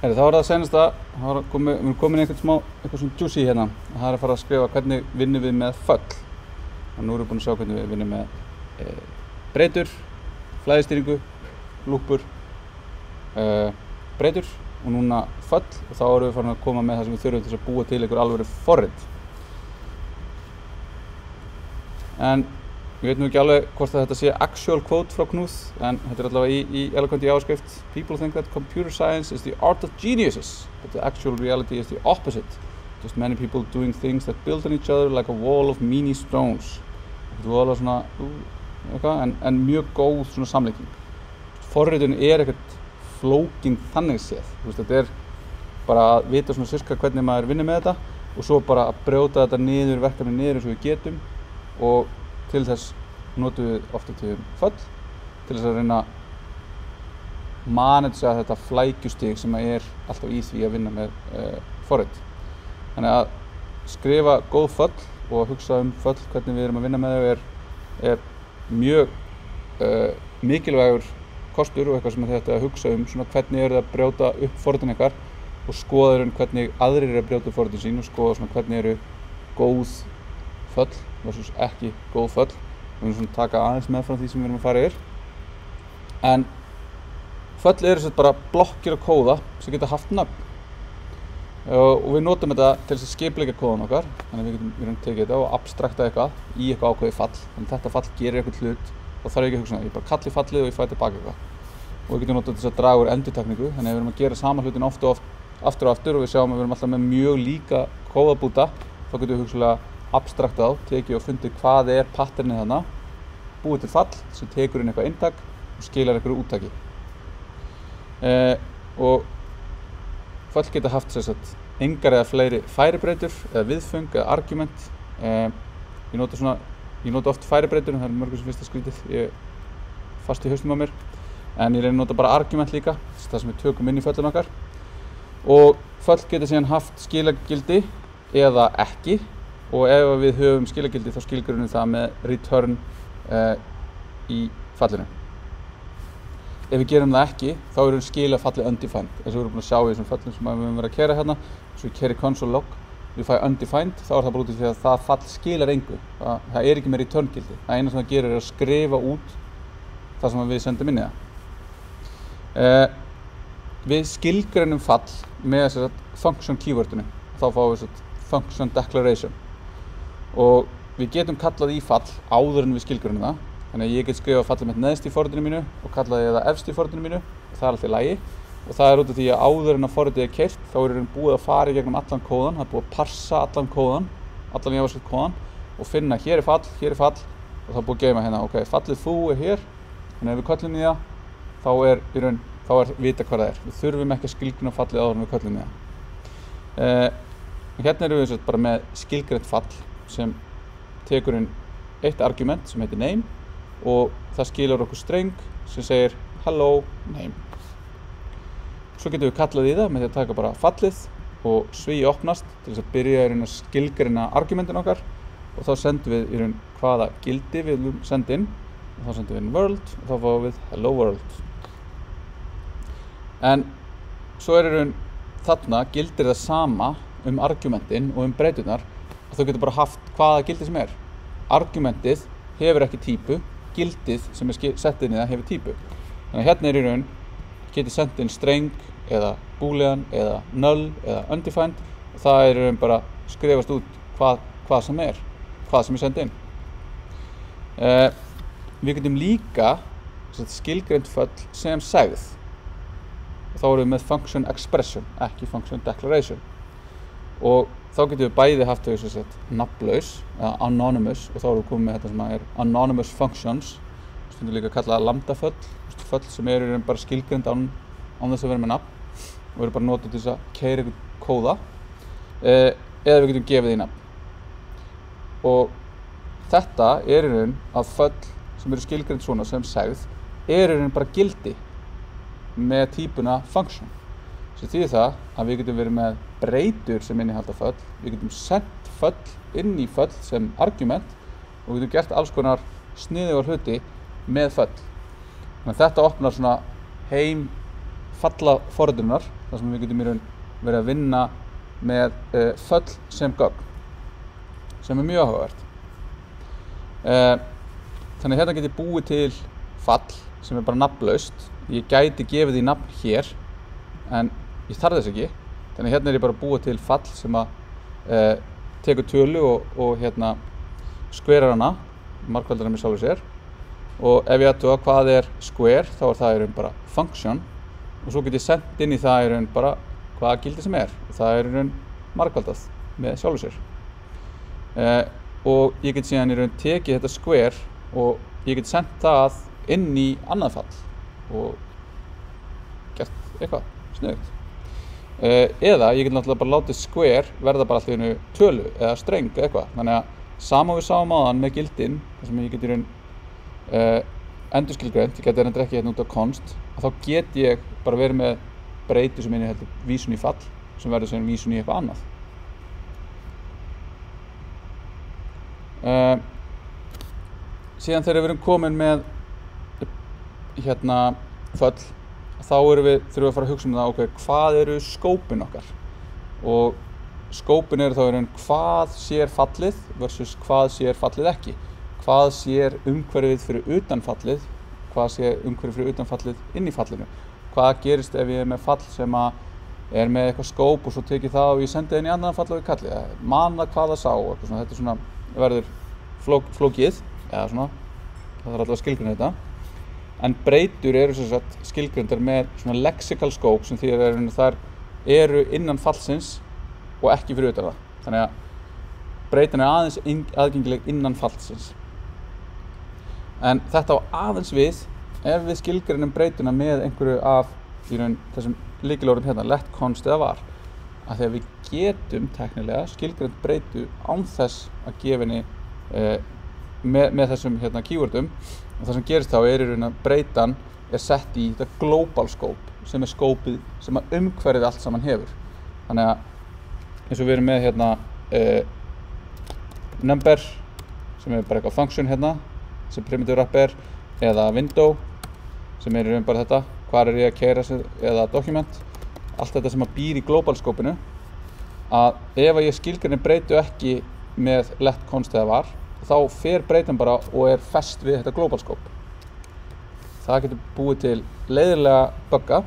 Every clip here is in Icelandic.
Heri, þá er það senast að við erum komin, komin einhvern smá eitthvað svona juicy hérna. Það er að fara að skrifa hvernig vinnum við með föll. Og nú erum við búin að sjá hvernig við vinnum með e, breytur flæðistýringu, lúpur e, breytur. Og núna föll. Og þá erum við farin að koma með það sem við þurfum til að búa til einhver alveg forrið en ég veit nú ekki alveg hvort þetta sé actual quote frá Knúð en þetta er allavega í, í í áskrift. People think that computer science is the art of geniuses but the actual reality is the opposite. Just many people doing things that build on each other like a wall of mini stones. Þetta er alveg svona eitthvað, en, en mjög góð svona samleiking forriðun er ekkert flóking þannig séð. Veist, þetta er bara að vita svona sirka hvernig maður vinnir með þetta og svo bara að brjóta þetta niður verkefni niður eins og við getum og til þess notum við ofta til föll til þess að reyna manage þetta flækjustík sem er alltaf í því að vinna með uh, forrið. Þannig að skrifa góð föll og að hugsa um föll hvernig við erum að vinna með þau er, er mjög uh, mikilvægur kostur og eitthvað sem þetta að hugsa um svona hvernig eru það að brjóta upp forritin ykkar og skoða hvernig aðrir eru að brjóta upp forritin sín og skoða hvernig eru góð föll versus ekki góð föll. Við erum svona að taka aðeins með frá því sem við erum að fara yfir. En föll eru svona bara blokkir af kóða sem geta haft nöfn. Og við notum þetta til þess að skipleika kóðan okkar. Þannig að við getum, við getum tekið þetta og abstrakta eitthvað í eitthvað ákveði fall. Þannig að þetta fall gerir eitthvað hlut og þarf ekki að hugsa um ég bara kalli fallið og ég fæ tilbaka eitthvað. Og við getum notað þess að draga úr endurtekningu. Þannig að við erum að gera sama hlutin oft og oft aftur og aftur. Og við sjáum að við erum alltaf með mjög líka kóðabúta. Þá getum við hugsalega abstrakt á, tekið og fundið hvað er patternið þarna, búið til fall sem tekur inn eitthvað eintak og skilar eitthvað úttaki. Eh, og fall geta haft sérsagt engar eða fleiri færibreytur eða viðfung eða argument. Eh, ég nota svona, ég nota oft færibreytur það er mörgur sem finnst það skrítið, ég fast í haustum á mér. En ég reyni að nota bara argument líka, það sem við tökum inn í föllin okkar. Og fall geta síðan haft skilagildi eða ekki og ef við höfum skilagildi þá skilgrunum það með return uh, í fallinu. Ef við gerum það ekki þá erum skila fallið undefined. Eins og við erum búin að sjá í þessum fallum sem við höfum verið að kera hérna. Svo við kerum console log við fæum undefined þá er það bara út í því að það fall skilar engu. Það, það er ekki með return gildi. Það eina sem það gerir er að skrifa út það sem við sendum inn í það. Uh, við skilgrunum fall með þess að function keywordinu. Þá fáum við þess að function declaration og við getum kallað í fall áður en við skilgrunum það. Þannig að ég get skrifað fallið mitt neðst í forritinu mínu og kallaði það efst í forritinu mínu. Og það er alltaf lægi og það er út af því að áður en að forritið er keirt þá er það búið að fara í gegnum allan kóðan. Það er búið að parsa allan kóðan allan jáfarsveit kóðan og finna hér er fall, hér er fall. Og það er búið að geima hérna ok, fallið þú er hér. Þannig að við kallum í það þá er, raun, þá er vita hvað það er. Við þurfum ekki að skilgruna fallið áður en við kallum í það. Eh, hérna erum við bara með skilgrend fall sem tekur inn eitt argument sem heitir name og það skilur okkur streng sem segir hello name svo getum við kallað í það með því að taka bara fallið og svíi opnast til þess að byrja í raun að skilgrina argumentin okkar og þá sendum við í raun hvaða gildi við viljum senda inn og þá sendum við inn world og þá fáum við hello world. En svo er í raun þarna gildir það sama um argumentin og um breytunar þú getur bara haft hvaða gildi sem er. Argumentið hefur ekki típu gildið sem er sett inn í það hefur típu. Þannig að hérna er í raun getur sendt inn streng eða boolean eða null eða undefined. Og það er í raun bara skrifast út hvað, hvað sem er hvað sem er sendt inn. Uh, við getum líka skilgreint föll sem segð. Og þá erum við með function expression ekki function declaration og þá getum við bæði haft þau sem sagt nafnlaus eða anonymous og þá erum við komið með þetta sem er anonymous functions stundum líka að kalla það lambda-föll föll sem eru bara skilgrind án, án þess að vera með nafn og erum bara notið til þess að keira ykkur kóða eh, eða við getum gefið því nafn. Og þetta er raun að föll sem eru skilgrind svona sem segð er raun bara gildi með típuna function. Sem þýðir það að við getum verið með breytur sem innihalda föll, við getum sendt föll inn í föll sem argument og við getum gert alls konar sniðugar hluti með föll. Þannig að þetta opnar svona heim falla forðunar þar sem við getum í raun verið að vinna með uh, föll sem gögn sem er mjög áhugavert. Uh, þannig að hérna get ég búið til fall sem er bara nafnlaust. Ég gæti gefið því nafn hér en ég þarf þess ekki þannig að hérna er ég bara búið til fall sem að uh, tekur tölu og, og hérna skverar hana markvældar með sjálfur sér. Og ef ég ættu að hvað er square þá er það í raun bara function. Og svo get ég sendt inn í það í raun bara hvaða gildi sem er. Og það er í raun markvældað með sjálfur sér. Uh, og ég get síðan í raun tekið þetta square og ég get sendt það inn í annað fall. Og gert eitthvað uh, eða ég get náttúrulega bara látið square verða bara alltaf einu tölu eða streng eða eitthvað. Þannig að sama við sáum þann með gildin þar sem ég get í raun uh, endurskilgreint, ég geti reyndir ekki hérna út á konst þá get ég bara verið með breyti sem inni heldur vísun í fall sem verður sem vísun í eitthvað annað. Uh, síðan þegar við erum komin með hérna föll þá við, þurfum við að fara að hugsa um það ok, hvað eru skópin okkar? Og skópin eru þá er hvað sér fallið versus hvað sér fallið ekki. Hvað sér umhverfið fyrir utan fallið hvað sér umhverfið fyrir utan fallið inn í fallinu? Hvað gerist ef ég er með fall sem er með eitthvað skóp og svo tekið það og ég sendi það inn í annan fall og ég kalli það? Manna hvað það sá þetta er svona, verður flók, flókið eða svona, það þarf alltaf að skilgjuna þetta en breytur eru skilgrindar með svona lexical scope sem því að þar eru innan fallsins og ekki fyrir utan það. Þannig að breytan er aðeins aðgengileg innan fallsins. En þetta á aðeins við ef við skilgrindum breytuna með einhverju af raun þessum líkilórun hérna let const eða var. Að þegar við getum teknilega skilgrind breytu án þess að gefa henni eh, með, með þessum hérna keywordum og það sem gerist þá er í raun að breytan er sett í þetta global scope sem er skópið sem að umhverfið allt saman hefur. Þannig að eins og við erum með hérna uh, number sem er bara eitthvað function hérna sem primitive wrap er eða window sem er í raun bara þetta hvað er ég að keira eða document. Allt þetta sem að býr í global skópinu að ef að ég skilgjörni breytu ekki með let const eða var þá fer breytan bara og er fest við þetta global scope. Það getur búið til leiðilega bugga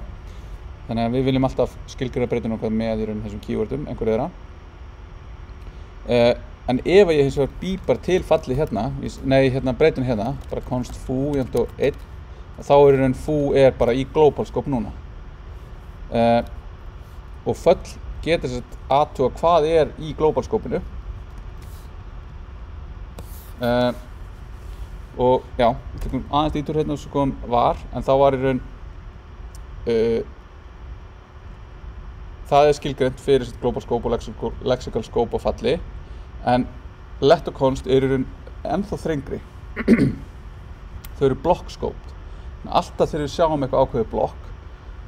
þannig að við viljum alltaf skilgjörða breytun okkar með í raun þessum keywordum einhverju þeirra uh, en ef ég hins vegar býpar til falli hérna nei hérna breytun hérna bara const foo jæmt og 1 þá er raun foo er bara í global scope núna. Uh, og föll getur þess að aðtúa hvað er í global scope-inu Uh, og já, við tökum aðeins dítur hérna og svo kom var, en þá var í raun uh, það er skilgreynd fyrir global scope og lexical, lexical scope og falli en let og const er í raun ennþá þrengri. Þau eru block scoped alltaf þegar við sjáum eitthvað ákveðu blokk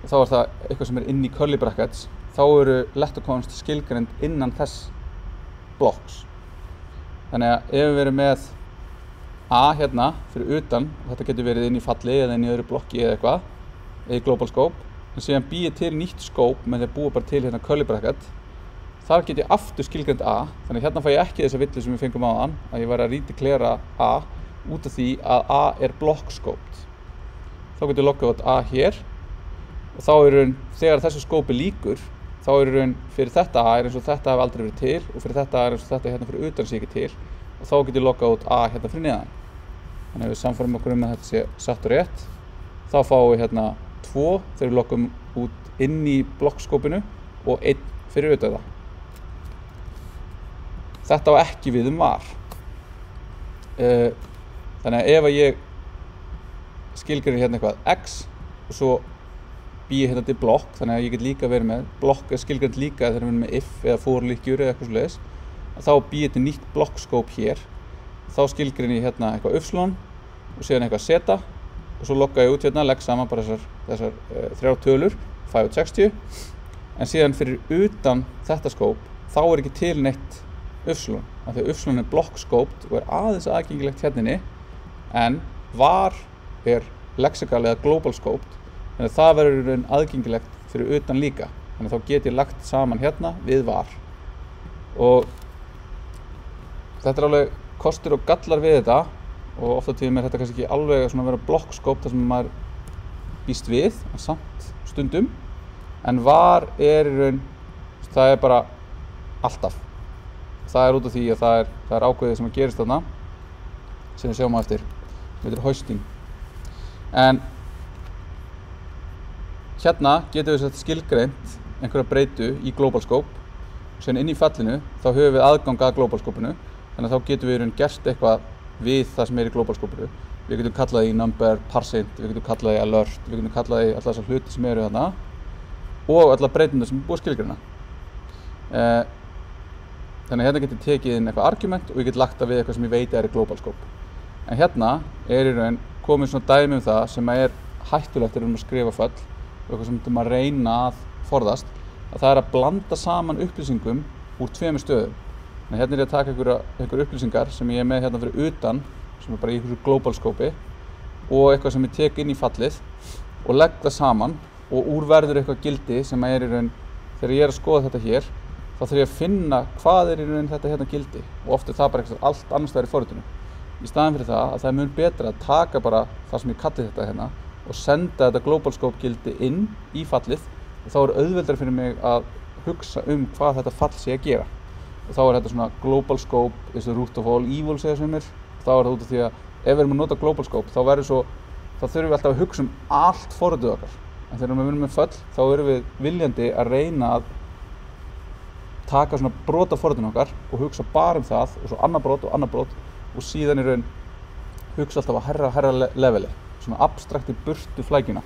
þá er það eitthvað sem er inn í curly brackets þá eru let og const skilgreynd innan þess blocks þannig að ef við verum með A hérna fyrir utan þetta getur verið inn í falli eða inn í öðru blokki eða eitthvað eða í global scope en síðan býið til nýtt scope með því að búa bara til hérna curly bracket þar get ég aftur skilgrend A þannig hérna fæ ég ekki þessa villi sem við fengum á þann að ég var að redeklera A út af því að A er block scoped. Þá getur ég loggað át A hér og þá er raun þegar þessu scope líkur þá er raun fyrir þetta A er eins og þetta hef aldrei verið til og fyrir þetta A er eins og þetta hérna fyrir utan sé ekki til og þá getur ég loggað út A hérna fyrir neðan. Þannig að við samfærum okkur um að þetta sé satt og rétt. Þá fáum við hérna 2 þegar við loggum út inn í blokkskópinu og 1 fyrir auðvitað þetta á ekki við um var. Uh, þannig að ef að ég skilgrinni hérna eitthvað x og svo býi hérna til blokk þannig að ég get líka verið með blokk er skilgrind líka þegar við erum með if eða fórlíkjur eða eitthvað sluðis þá býi þetta nýtt blokkskóp hér. Þá skilgrinni ég hérna eitthvað uppslón og síðan eitthvað seta og svo lokka ég út hérna, legg saman bara þessar, þessar uh, þrjá tölur 5 og 60 en síðan fyrir utan þetta skóp þá er ekki til neitt uppslón af því að uppslón er blokkskópt og er aðeins aðgengilegt hérninni en var er lexical eða global skópt þannig að það verður raun aðgengilegt fyrir utan líka. Þannig að þá get ég lagt saman hérna við var. Og þetta er alveg kostur og gallar við þetta. Og ofta tíðum er þetta kannski ekki alveg að vera blokkskóp þar sem maður býst við en samt stundum. En var er í raun það er bara alltaf. Það er út af því að það er, það er ákveðið sem að gerist þarna sem við sjáum á eftir. Þetta er hausting en hérna getum við skilgreint einhverja breytu í global scope. Og sen inn í fallinu þá höfum við aðgang að global scope-inu. Þannig að þá getum við gert eitthvað við það sem er í global scope-inu. Við getum kallað í number, parsent, við getum kallað í alert, við getum kallað í alla þessar hluti sem eru þarna. Og alla breytundar sem er búið skilgreina. Eh, þannig að hérna getur tekið inn eitthvað argument og ég get lagt það við eitthvað sem ég veit er í global scope. En hérna er í raun komið svona dæmi um það sem er hættulegt er um að skrifa föll. og eitthvað sem við að reyna að forðast að það er að blanda saman upplýsingum úr tveimur stöðum. Að hérna er ég að taka einhverja, einhverja upplýsingar sem ég er með hérna fyrir utan sem er bara í einhverju global scope og eitthvað sem ég tek inn í fallið og legg það saman og úrverður eitthvað gildi sem er í raun þegar ég er að skoða þetta hér þá þarf ég að finna hvað er í raun þetta hérna gildi. Og oft er það bara eitthvað allt annars það er í forutinu í staðan fyrir það að það er mjög betra að taka bara það sem ég kalli þetta hérna og senda þetta global scope gildi inn í fallið. Og þá er auðveldar fyrir mig að hugsa um hvað þetta fall sé að gera. Og þá er þetta svona global scope is the root of all evil segja sem er þá er það út af því að ef við erum að nota global scope þá verður svo þá þurfum við alltaf að hugsa um allt forröðuð okkar. En þegar við erum með fall þá erum við viljandi að reyna að taka svona brota forröðun okkar og hugsa bara um það og svo annar brot og annar brot og síðan í raun hugsa alltaf að herra, herra leveli svona abstrakti burtu flækjuna.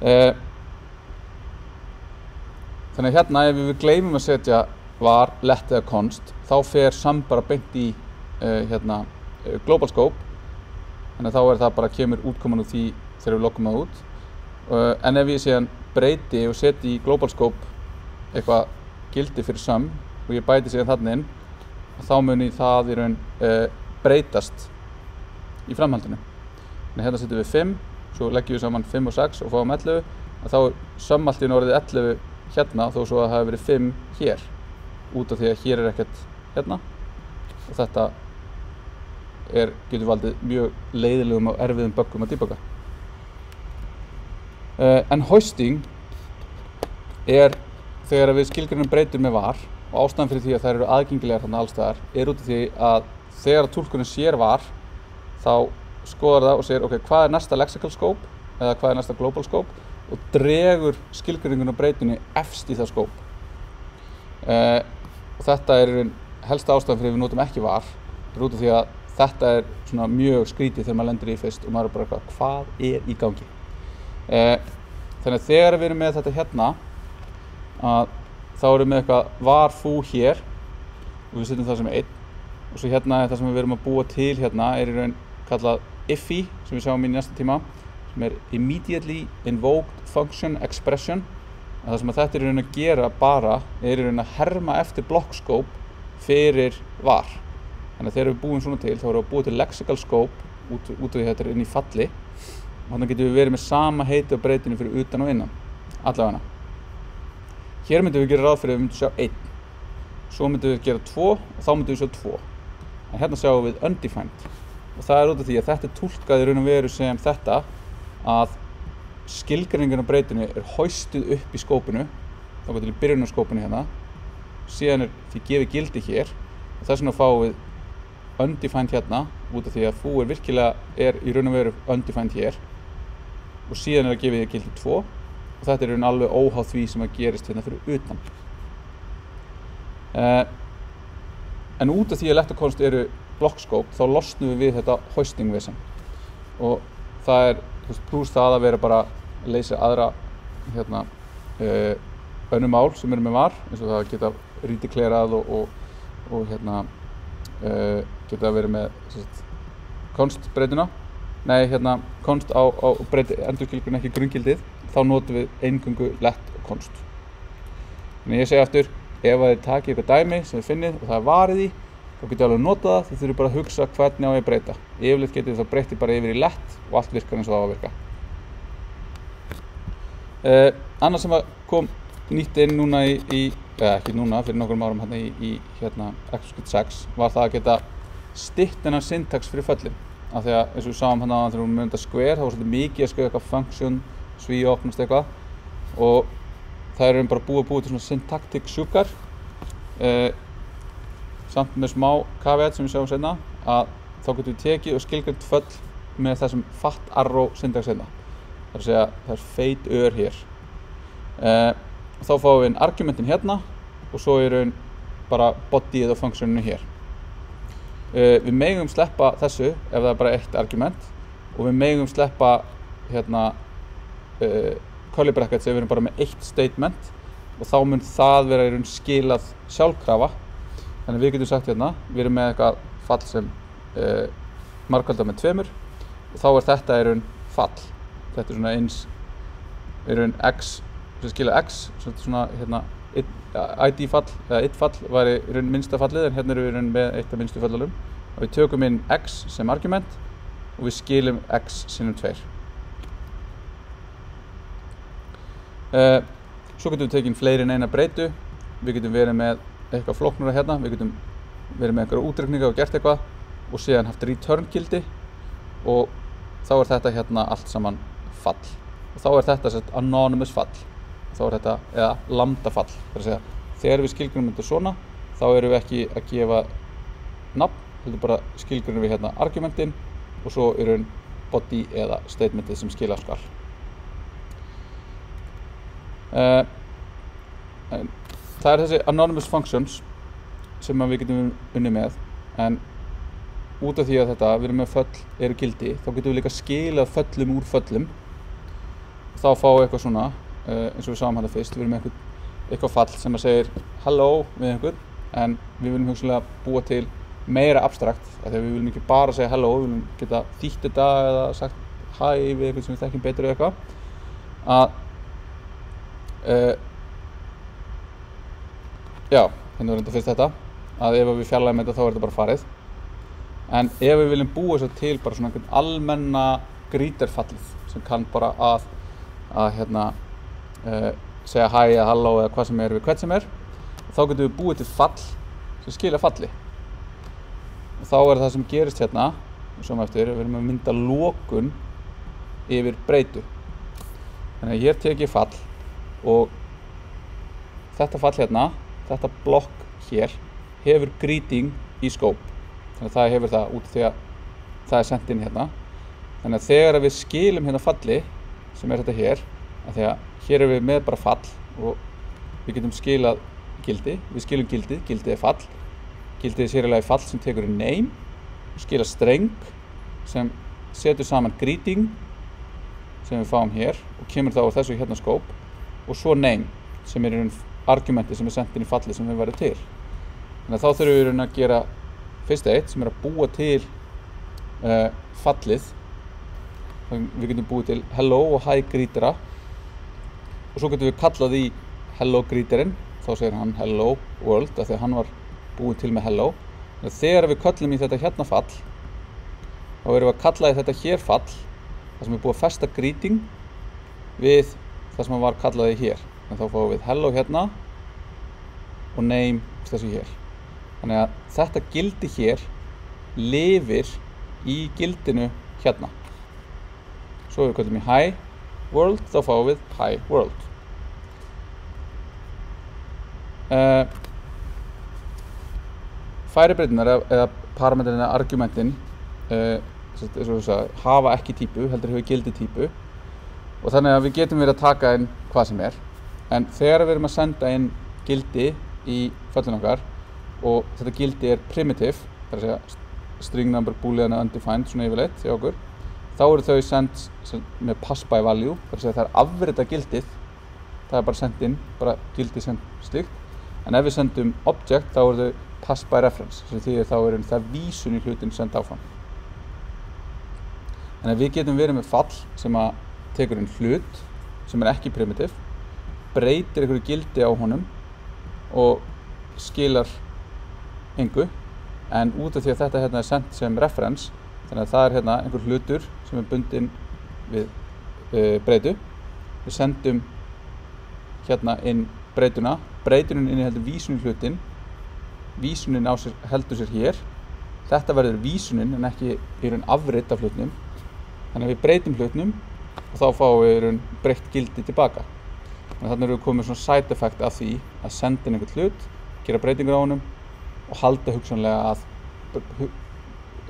Eh, þannig að hérna ef við gleymum að setja var, lett eða konst þá fer sam bara beint í uh, hérna, uh, global scope. Þannig að þá er það bara kemur útkoman úr því þegar við lokkum það út. Uh, en ef ég séðan breyti og setji í global scope eitthvað gildi fyrir sam og ég bæti séðan þannig inn þá muni það í raun breytast í framhaldinu að hérna setjum við 5 svo leggjum við saman 5 og 6 og fáum 11 og þá er sammaltin orðið 11 hérna þó svo að það hefur verið 5 hér út af því að hér er ekkert hérna. Og þetta er, getur valdið mjög leiðilegum og erfiðum böggum að dýbaka uh, en hoisting er þegar við skilgjörnum breytur með var og ástæðan fyrir því að það eru aðgengilegar þarna allstæðar er út af því að þegar tólkunum sér var þá skoðar það og segir ok, hvað er næsta lexical scope eða hvað er næsta global scope? Og dregur skilgjörningun og breytunni efst í það skóp uh, og þetta er helsta ástæðan fyrir við notum ekki var er út af því að þetta er svona mjög skrítið þegar maður lendur í fyrst og maður er bara eitthvað hvað er í gangi? Eh, þannig að þegar við erum með þetta hérna að þá erum við eitthvað var fú hér og við setjum það sem einn og svo hérna það sem við erum að búa til hérna er í raun kallað IFI sem við sjáum í næsta tíma sem er Immediately Invoked Function Expression. Að það sem að þetta er raun að gera bara er raun að herma eftir blockscope fyrir var. Þannig að þegar við búum svona til þá erum við að búa til lexical scope út, út af því þetta er inn í falli. Og þannig getum við verið með sama heiti á breytinu fyrir utan og innan allavega. Hér myndum við gera ráð fyrir að við myndum sjá 1 svo myndum við gera 2 og þá myndum við sjá 2 en hérna sjáum við undefined og það er út af því að þetta er tólkað í raun og veru sem þetta að skilgreiningun á breytinu er hóistuð upp í skópinu þá getur við byrjun á skópinu hérna. Síðan er því gefið gildi hér. Og þess vegna fáum við undefined hérna út af því að fú er virkilega er í raun og veru undefined hér. Og síðan er að gefið gildi 2 og þetta er raun alveg óháð því sem að gerist hérna fyrir utan. Uh, en út af því að letterkonst eru blokkskóp þá losnum við við þetta hosting vissan og það er pluss það að vera bara að leysa aðra hérna uh, önnum mál sem eru með var eins og það geta rítiklerað og, og, og hérna uh, geta verið með konstbreytuna. Nei hérna konst á, á endurkilgun ekki grungildið þá notum við eingöngu lett og konst. Þannig ég segi aftur ef að þið takir eitthvað dæmi sem þið finnið og það er varið í þá getur ég alveg að nota það þið þurfum bara að hugsa hvernig á ég að breyta. Yfirleitt getur þið þá breytið bara yfir í lett og allt virkar eins og það á að virka. Uh, annað sem að kom nýtt inn núna í, í eða ekki núna, fyrir nokkrum árum hérna í, í hérna Xcode 6 var það að geta stytt hennar syntax fyrir föllin. Af því að eins og við sáum hérna þegar við myndum square þá var svolítið mikið að skrifa eitthvað function sví opnast eitthvað. Og það er um bara búið að búið til svona syntactic sjúkar uh, samt með smá caveat sem við sjáum senna að þá getum við tekið og skilgjönd föll með þessum fatt arrow syntax hérna. Það er að segja það er feit ör hér. Uh, þá fáum við inn argumentin hérna og svo er raun bara bodyið og funksjóninu hér. Uh, við megum sleppa þessu ef það er bara eitt argument og við megum sleppa hérna uh, curly brackets ef við erum bara með eitt statement og þá mun það vera í raun skilað sjálfkrafa þannig við getum sagt hérna við erum með eitthvað fall sem uh, markvælda með tveimur. Og þá er þetta í raun fall. Þetta er svona eins í raun x sem skilja x svona hérna id fall eða eitt fall var í raun minnsta fallið en hérna erum við raun með eitt af minnstu fallalum og við tökum inn x sem argument og við skiljum x sinnum tveir. Uh, svo getum við tekið fleiri en eina breytu. Við getum verið með eitthvað flóknura hérna. Við getum verið með einhverja útrekninga og gert eitthvað og síðan haft return gildi og þá er þetta hérna allt saman fall. Og þá er þetta sett anonymous fall. Þá er þetta, eða lambda fall. Segja, þegar við skilgrunum þetta svona þá erum við ekki að gefa nafn, heldur bara skilgrunum við hérna argumentin og svo er raun body eða statementið sem skilja skal. Uh, það er þessi anonymous functions sem við getum unni með en út af því að þetta, við erum með föll eru gildi, þá getum við líka skilað föllum úr föllum. Þá fáum við eitthvað svona uh, eins og við sáum þetta fyrst, við erum með eitthvað, fall sem að segir hello við einhvern en við viljum hugsanlega búa til meira abstrakt af því að við viljum ekki bara segja hello, við viljum geta þýtt þetta eða sagt hæ við eitthvað sem við þekkjum betur eða eitthvað. Að uh, já, hérna var þetta fyrst þetta. Að ef við fjarlægum þetta þá er þetta bara farið. En ef við viljum búa þess að til bara svona einhvern almenna grítarfallið sem kann bara að að hérna uh, segja hæ eða halló eða hvað sem er við hvert sem er þá getum við búið til fall sem skilja falli. Og þá er það sem gerist hérna sem eftir, við erum að mynda lókun yfir breytu. Þannig að hér tek ég fall og þetta fall hérna þetta blokk hér hefur greeting í skóp. Þannig að það hefur það út því að það er sendt inn hérna. Þannig að þegar við skilum hérna falli sem er þetta hér að því að hér erum við með bara fall og við getum skilað gildi, við skilum gildi, gildi er fall. Gildið er sérilega fall sem tekur í og skila streng sem setur saman greeting sem við fáum hér og kemur þá á þessu hérna skóp. Og svo name sem er í raun argumenti sem er sendt inn í falli sem við verðum til. Þannig að þá þurfum við að gera fyrst eitt sem er að búa til uh, fallið. Við getum búið til hello og hi greetera og svo getum við kallað í hello greeterinn þá segir hann hello world af því að hann var búið til með hello. Þegar við kallum í þetta hérna fall þá erum við að kalla í þetta hér fall það sem er búið að festa greeting við það sem var kallaði hér en þá fáum við hello hérna og name þessu hér. Þannig að þetta gildi hér lifir í gildinu hérna. Svo við kallum í hi world þá fáum við hi world. Uh, færibreytunar eða, eða parametrin eða argumentin uh, hafa ekki típu heldur hefur gildi típu. Og þannig að við getum verið að taka inn hvað sem er en þegar við erum að senda inn gildi í föllin okkar og þetta gildi er primitive það er að segja string number boolean undefined svona yfirleitt hjá okkur þá eru þau sendt með pass by value þar að það er afrita gildið það er bara sendt inn, bara gildið sem slíkt. En ef við sendum object þá eru þau pass by reference sem því þá er það vísun í hlutin sendt áfram. En ef við getum verið með fall sem að tekur inn hlut sem er ekki primitiv breytir einhverju gildi á honum og skilar engu. En út af því að þetta hérna er sendt sem reference þannig að það er hérna einhver hlutur sem er bundin við uh, breytu. Við sendum hérna inn breytuna. Breytunin inn heldur vísunin hlutin vísunin sér, heldur sér hér. Þetta verður vísunin en ekki í raun afritt af hlutnum þannig að við breytum hlutnum og þá fáum við í raun breytt gildi tilbaka að þannig erum við komið svona side effect af því að senda inn einhvern hlut gera breytingur á honum og halda hugsanlega að,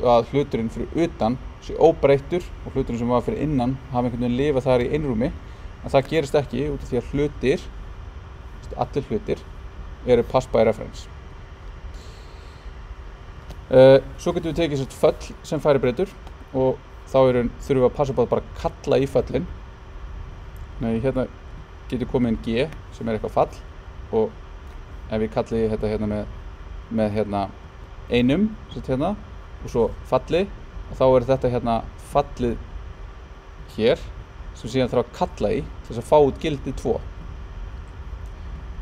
að hluturinn fyrir utan sé óbreyttur og hluturinn sem var fyrir innan hafa einhvern veginn lifað þar í einrúmi. En það gerist ekki út af því að hlutir allir hlutir eru pass by reference. Uh, svo getum við tekið svona föll sem færi breytur og þá er, þurfum við að passa upp að bara kalla í föllin. Nei, hérna getur komið inn G sem er eitthvað fall og ef við kalli þetta hérna með, með hérna einum hérna, og svo falli og þá er þetta hérna fallið hér sem síðan þarf að kalla í til þess að fá út gildið 2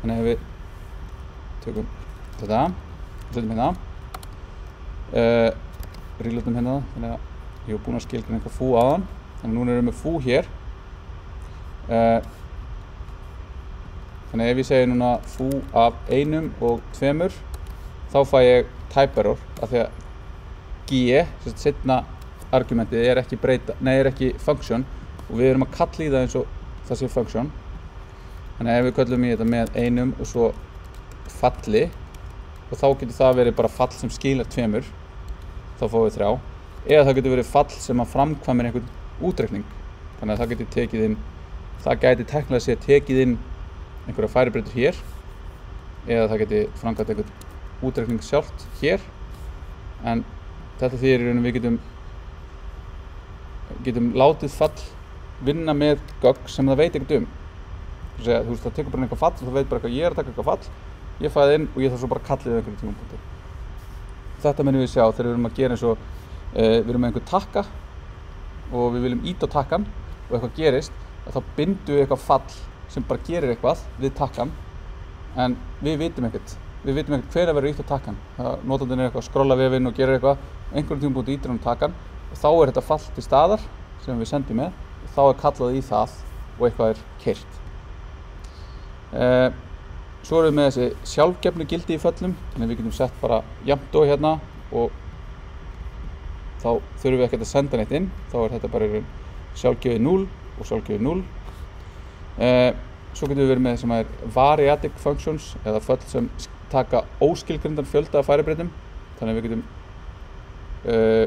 þannig að við tökum þetta hlutum hérna. Uh, rílutum hérna þannig að ég hef búin að skilja einhver fú aðan þannig að núna erum við fú hér. Uh, þannig ef ég segi núna fú af einum og tveimur þá fæ ég type error af því að g, setna argumentið er ekki breyta, nei er ekki function og við erum að kalla í það eins og það sé function. Þannig að ef við kallum í þetta með einum og svo falli og þá getur það verið bara fall sem skilar tveimur þá fáum við þrjá. Eða það getur verið fall sem að framkvæmir einhvern útrekning þannig að það getur tekið inn það getur teknilega sér tekið inn einhverja færibreytur hér eða það getur framkvæmt einhvern útrekning sjálft hér. En þetta þýðir í rauninu við getum getum látið fall vinna með gögg sem það veit ekkert um. Segja, þú veist það tekur bara einhver fall það veit bara eitthvað ég er að taka eitthvað fall ég fæði inn og ég þarf svo bara að kalla við einhverjum tímapunkti. Þetta mennum við sjá þegar við erum að gera eins og uh, við erum með einhver takka og við viljum ít á takkan og eitthvað gerist þá bindum við eitthvað fall sem bara gerir eitthvað við takkan en við vitum ekkert. Við vitum ekkert hver að vera ít á takkan notandinn er eitthvað að skrolla við vinn og gerir eitthvað. Einhverjum tímapunkti ítir um takkan og þá er þetta fall til staðar sem við sendum með. Og þá er kallað í það og eitthvað er keirt uh, svo erum við með þessi sjálfgefnu gildi í föllum þannig að við getum sett bara jæmt og hérna og þá þurfum við ekkert að senda neitt inn. Þá er þetta bara sjálfgefið 0 og sjálfgefið 0 uh, svo getum við verið með sem er variadic functions eða föll sem taka óskilgrindan fjölda af færibreitum þannig að við getum uh,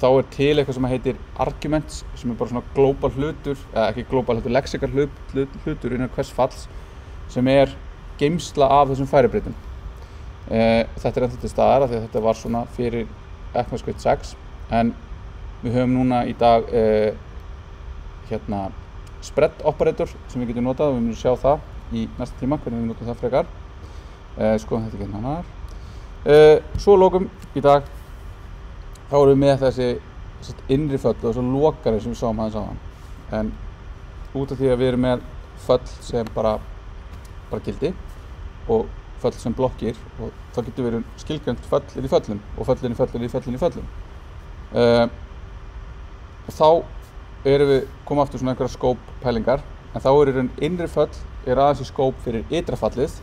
þá er til eitthvað sem heitir arguments sem er bara svona global hlutur eða ekki global hlutur, lexikal hlut, hlut, hlutur innan hvers falls sem er geimsla af þessum færibreytum. Uh, þetta er ennþá til staðar af því að þetta var svona fyrir ECMAScript 6 en við höfum núna í dag uh, hérna spread operator sem við getum notað og við munum sjá það í næsta tíma hvernig við notum það frekar. Uh, skoðum þetta ekki hérna svo lókum í dag þá erum við með þessi, innri föll og þessu lokari sem við sáum aðeins á hann en út af því að við erum með föll sem bara, bara gildi og föll sem blokkir og þá getur við skilgjönd föll í föllum og föllin í föllin í föllin í föllum uh, og þá erum við komið aftur svona einhverja skóp pælingar en þá er innri föll er aðeins í skóp fyrir ytrafallið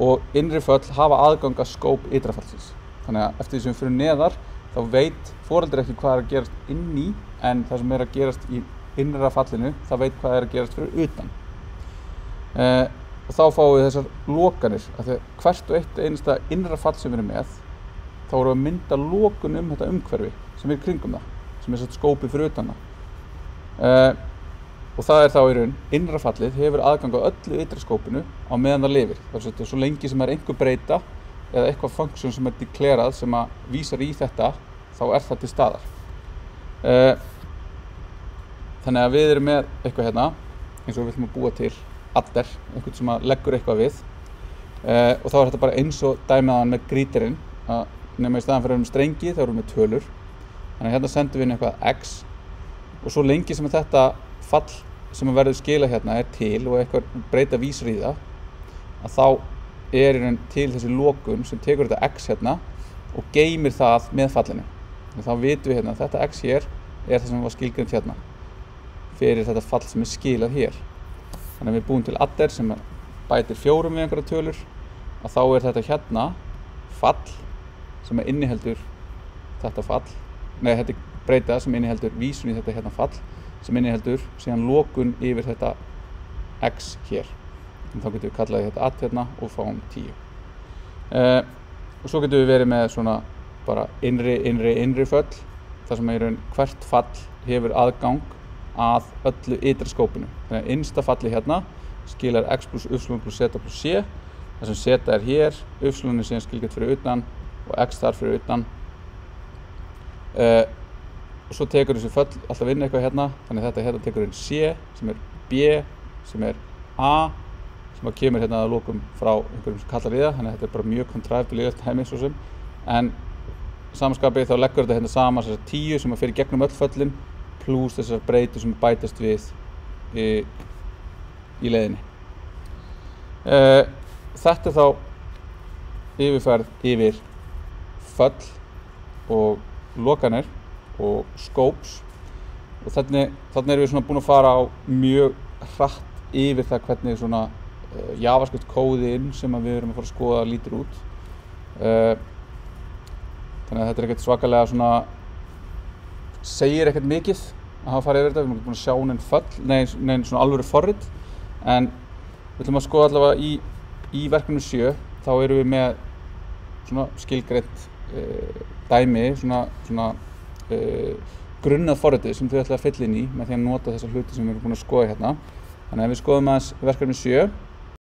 og innri föll hafa aðganga skóp ytrafallsins. Þannig að eftir því sem við fyrir neðar þá veit fóreldur ekki hvað er að gerast inn í en það sem er að gerast í innra fallinu það veit hvað er að gerast fyrir utan. Uh, og þá fáum við þessar lokanir að hvert og eitt einasta innra fall sem við erum með þá erum við að mynda lokun um þetta umhverfi sem er kringum það sem er skópið fyrir utan það uh, og það er þá í raun innra fallið hefur aðgang á öllu ytra skópinu á meðan það lifir. Þess að svo lengi sem er einhver breyta eða eitthvað funksjón sem er deklerað sem að vísar í þetta þá er það til staðar. Uh, þannig að við erum með eitthvað hérna eins og við viljum að búa til allir, eitthvað sem að leggur eitthvað við. Uh, og þá er þetta bara eins og dæmiðan með grítirinn nema í staðan fyrir að við erum strengi þá erum við tölur. Þannig að hérna sendum við inn eitthvað x og svo lengi sem þetta fall sem verður skila hérna er til og eitthvað breyta vísur í það að þá er í raun til þessi lókun sem tekur þetta x hérna og geymir það með fallinu. Og þá vitum við hérna að þetta x hér er það sem var skilgjönd hérna fyrir þetta fall sem er skilað hér. þannig að við búum til adder sem bætir fjórum við einhverja tölur að þá er þetta hérna fall sem inniheldur þetta fall nei þetta er breyta sem inniheldur vísun í þetta hérna fall sem inniheldur síðan lókun yfir þetta x hér. En þá getum við kallaði þetta add hérna og fáum 10 uh, og svo getum við verið með svona bara innri, innri, innri föll þar sem er hvert fall hefur aðgang að öllu ytra skópinu. Þannig að innsta falli hérna skilar x plus y plus z plus c þar sem z er hér, y er síðan skilgjart fyrir utan og x þar fyrir utan. Uh, svo tekur þessi föll alltaf inn eitthvað hérna þannig þetta hérna tekur inn c sem er b sem er a sem að kemur hérna að lókum frá einhverjum sem kallar í það þannig þetta er bara mjög kontræft og liðast hæmi svo sem. En samanskapið þá leggur þetta hérna saman þessar tíu sem að fyrir gegnum öll föllin pluss þessar breytur sem bætast við í, í leiðinni. Uh, þetta er þá yfirferð yfir föll og lokanir og scopes. Og þannig, þannig erum við svona búin að fara á mjög hratt yfir það hvernig svona uh, javascript kóðin sem við erum að fara að skoða lítur út. Uh, þannig að þetta er ekkert svakalega svona segir ekkert mikið að hafa farið yfir þetta, við erum ekki búin að sjá neinn föll, neinn nein svona alvöru forrið en við ætlum að skoða allavega í, í verkefni 7 þá erum við með svona skilgreitt uh, dæmi, svona, svona uh, grunnað forritið sem þau ætla að fylla inn í með því að nota þessa hluti sem við erum búin að skoða hérna. Þannig að við skoðum aðeins verkefni 7